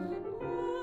Oh.